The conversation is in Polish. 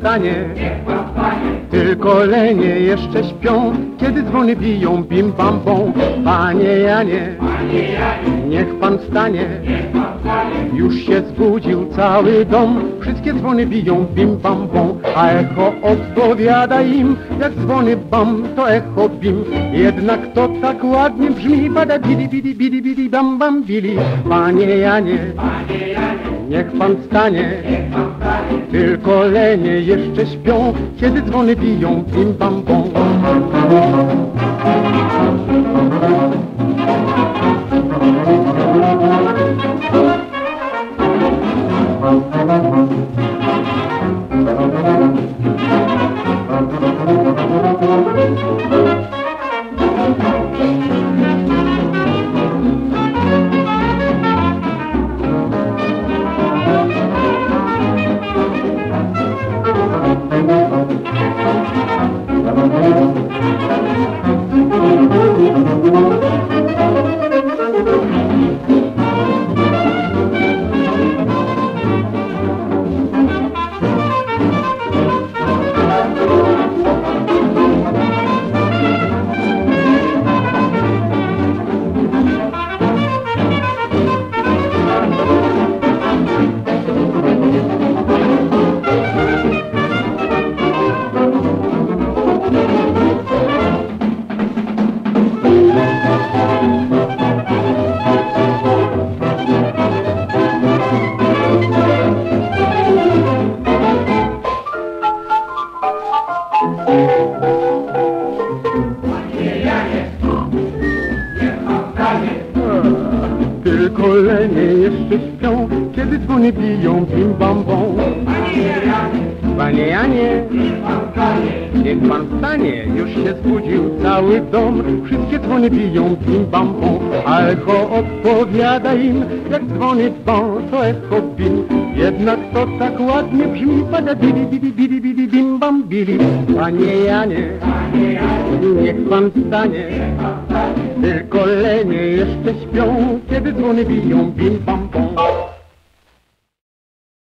stanie, tylko lenie jeszcze śpią, kiedy dzwony biją bim bam bom. Panie Janie, niech pan wstanie, już się zbudził cały dom, wszystkie dzwony biją bim bam bom, a echo odpowiada im, jak dzwony bam, to echo bim. Jednak to tak ładnie brzmi, bada bidi bidi bidi bidi bam bam bili. Panie Janie, niech pan wstanie, tylko lenie jeszcze śpią, kiedy dzwony biją bim bam bom. Tylko lenie jeszcze śpią, kiedy dzwony biją bim bam bom. Panie Janie, niech pan wstanie, już się zbudził cały dom. Wszystkie dzwony biją bim bam bom, echo odpowiada im, jak dzwony bom, to echo bim. Jednak to tak ładnie brzmi, pada bidi bidi bidi bidi bim bam bili. Panie Janie, niech pan wstanie, tylko lenie jeszcze śpią, kiedy dzwony biją bim bam bom.